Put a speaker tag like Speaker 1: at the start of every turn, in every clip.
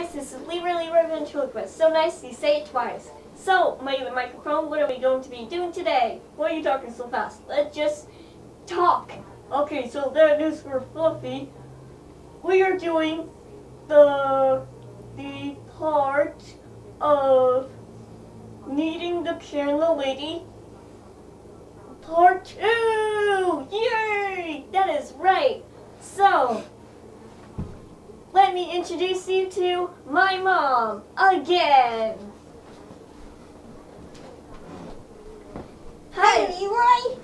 Speaker 1: guys, this is Leroy Leroy Ventriloquist. So nice you say it twice. So, my microphone, what are we going to be doing today? Why are you talking so fast? Let's just talk. Okay, so that news for Fluffy. We are doing the the part of needing the the lady. Part two! Yay! That is right. So, let me introduce you to my mom again.
Speaker 2: Hi, Leroy.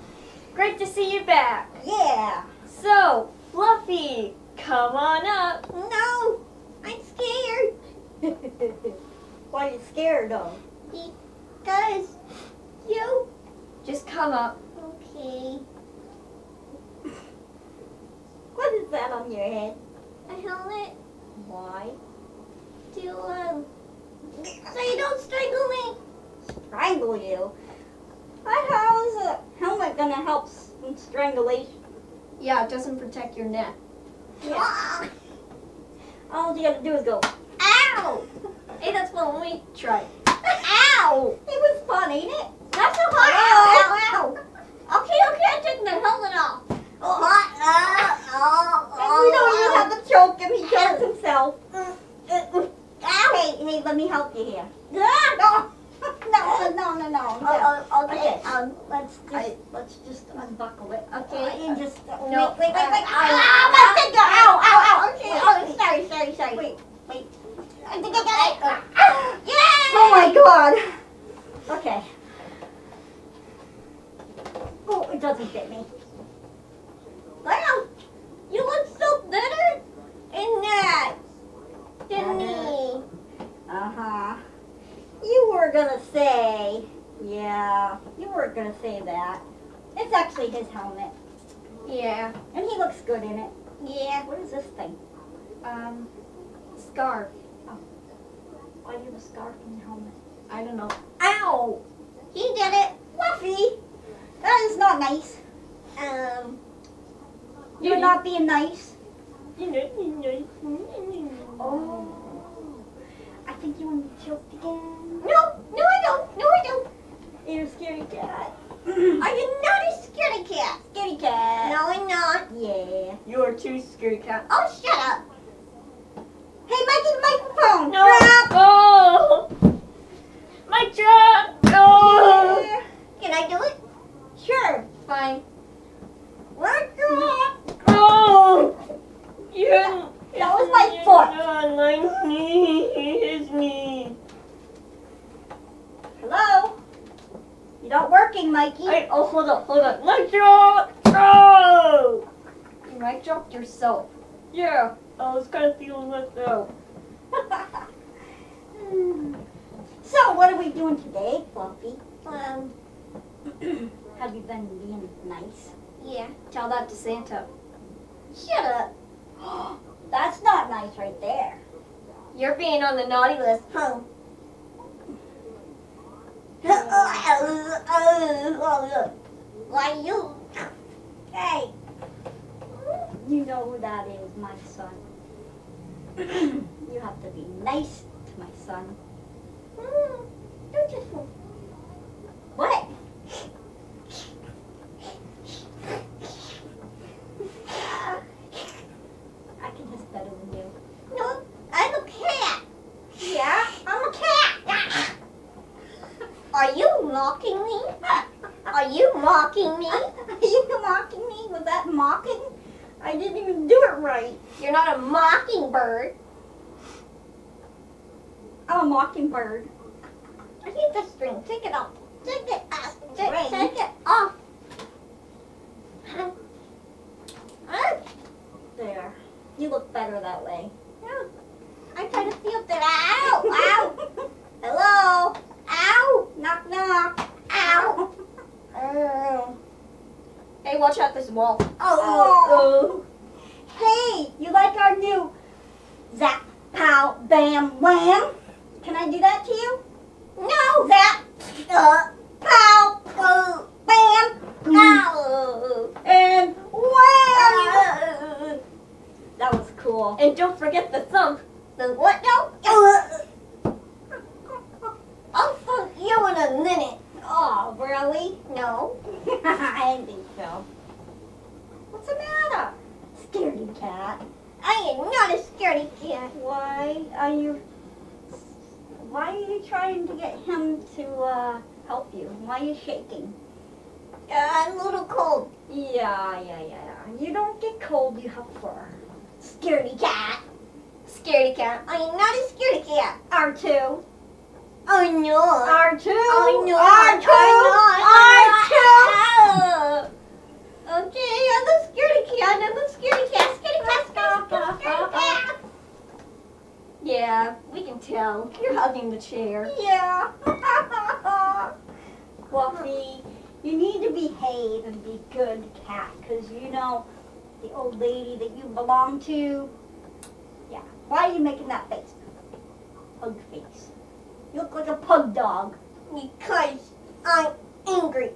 Speaker 1: Great to see you back.
Speaker 2: Yeah.
Speaker 1: So, Fluffy, come on up.
Speaker 2: No, I'm scared. Why are you scared though? Because you.
Speaker 1: Just come up.
Speaker 2: Okay. What is that on your head?
Speaker 1: A helmet
Speaker 2: Why?
Speaker 1: to um, so you don't strangle me.
Speaker 2: Strangle you? What, how is a helmet gonna help strangulation?
Speaker 1: Yeah, it doesn't protect your neck.
Speaker 2: Yeah. All you gotta do is go, ow!
Speaker 1: Hey, that's what we tried.
Speaker 2: Ow! It was fun, ain't it?
Speaker 1: Not so
Speaker 2: Ow,
Speaker 1: hard.
Speaker 2: ow, ow.
Speaker 1: Okay, okay, I took the helmet off.
Speaker 2: Oh, hot. And we don't even have to choke him. He chokes himself. Hey, hey, let me help you here. No, no, no, no, no.
Speaker 1: Oh, oh, okay.
Speaker 2: Okay.
Speaker 1: Um, let's just
Speaker 2: I- let's just unbuckle it.
Speaker 1: Okay.
Speaker 2: You just
Speaker 1: No.
Speaker 2: wait, wait, wait, wait.
Speaker 1: I-
Speaker 2: Ah, my finger! Ow, ow, ow.
Speaker 1: Okay.
Speaker 2: Oh, sorry, sorry, sorry.
Speaker 1: Wait.
Speaker 2: wait. I think I got it. Yeah! Oh my god. Okay. Oh, it doesn't fit me.
Speaker 1: Wow, you look so better in that than
Speaker 2: Uh-huh.
Speaker 1: me.
Speaker 2: Uh huh. You were gonna say, yeah, were gonna say that. It's actually his helmet,
Speaker 1: Yeah.
Speaker 2: and he looks good in it.
Speaker 1: Yeah.
Speaker 2: What is this thing?
Speaker 1: Um, scarf. Oh.
Speaker 2: Why do you have a scarf and a helmet?
Speaker 1: I don't know.
Speaker 2: Ow! He did it, Fluffy. That is not nice. Um, you're not being nice. Oh, I think you want to be choked again.
Speaker 1: No, no, I don't. No, I don't.
Speaker 2: You're a scaredy cat.
Speaker 1: I am not a scaredy cat.
Speaker 2: Scaredy cat.
Speaker 1: No, I'm not.
Speaker 2: Yeah.
Speaker 1: You are too scaredy cat.
Speaker 2: Oh, shut up. Hey, Mikey, the microphone.
Speaker 1: No.
Speaker 2: Drop.
Speaker 1: Oh, my drop. Oh.
Speaker 2: Yeah.
Speaker 1: Can I do it?
Speaker 2: Sure.
Speaker 1: Fine.
Speaker 2: Let's drop.
Speaker 1: Oh. You.
Speaker 2: That was my foot.
Speaker 1: On my knee. His knee.
Speaker 2: Hello? You're not working, Mikey.
Speaker 1: Wait, oh, hold up, hold up. Drop! Oh! You mic dropped yourself. Yeah, I was kind of feeling myself.
Speaker 2: so, what are we doing today, Fluffy?
Speaker 1: Um,
Speaker 2: Have you been being nice?
Speaker 1: yeah. Tell that to Santa.
Speaker 2: Shut up. That's not nice right there.
Speaker 1: You're being on the naughty list.
Speaker 2: Huh.
Speaker 1: Why you?
Speaker 2: Hey. You know who that is, my son. you have to be nice to my son.
Speaker 1: Mm, don't just
Speaker 2: What? I can hiss better than you.
Speaker 1: No, I'm a cat.
Speaker 2: Yeah, I'm a cat.
Speaker 1: Are you mocking me? Are you mocking me?
Speaker 2: Are you mocking me? Was that mocking? I didn't even do it right.
Speaker 1: You're not a mockingbird.
Speaker 2: I'm a mockingbird.
Speaker 1: I need the string. Take it off. Take it off. Take, take it off. Huh? Huh?
Speaker 2: There. You look better that way.
Speaker 1: Yeah. I'm trying to feel that. Ow! Ow!
Speaker 2: Hello?
Speaker 1: Ow!
Speaker 2: Knock knock.
Speaker 1: Ow! Oh. Hey, watch out this wall.
Speaker 2: Oh. Hey, you like our new zap, pow, bam, wham? Can I do that to you?
Speaker 1: No!
Speaker 2: Zap, uh, pow, uh, bam,
Speaker 1: Ow!
Speaker 2: and wham! That was cool.
Speaker 1: And don't forget the thump. The what now?
Speaker 3: I'll fuck you in a minute.
Speaker 2: Oh, really?
Speaker 3: No.
Speaker 2: I didn't think so. What's the matter? Scaredy cat.
Speaker 3: I am not a scaredy cat.
Speaker 2: Why are you? Why are you trying to get him to uh, help you? Why are you shaking?
Speaker 3: Uh, I'm a little cold.
Speaker 2: Yeah, yeah, yeah. You don't get cold. You have fur. Scaredy cat.
Speaker 3: Scaredy cat. I am not a scaredy cat.
Speaker 2: R two.
Speaker 3: I know.
Speaker 2: R two.
Speaker 3: I know.
Speaker 2: R two.
Speaker 3: I know. Oh. Okay, I'm the scaredy cat. I'm the scaredy cat. Scaredy cat. Scaredy cat. Scaredy cat. Yeah, we can tell. You're hugging the chair.
Speaker 2: Yeah. Fluffy, you need to behave and be good cat, because you know the old lady that you belong to. Yeah. Why are you making that face? Pug face. You look like a pug dog.
Speaker 3: Because I'm angry.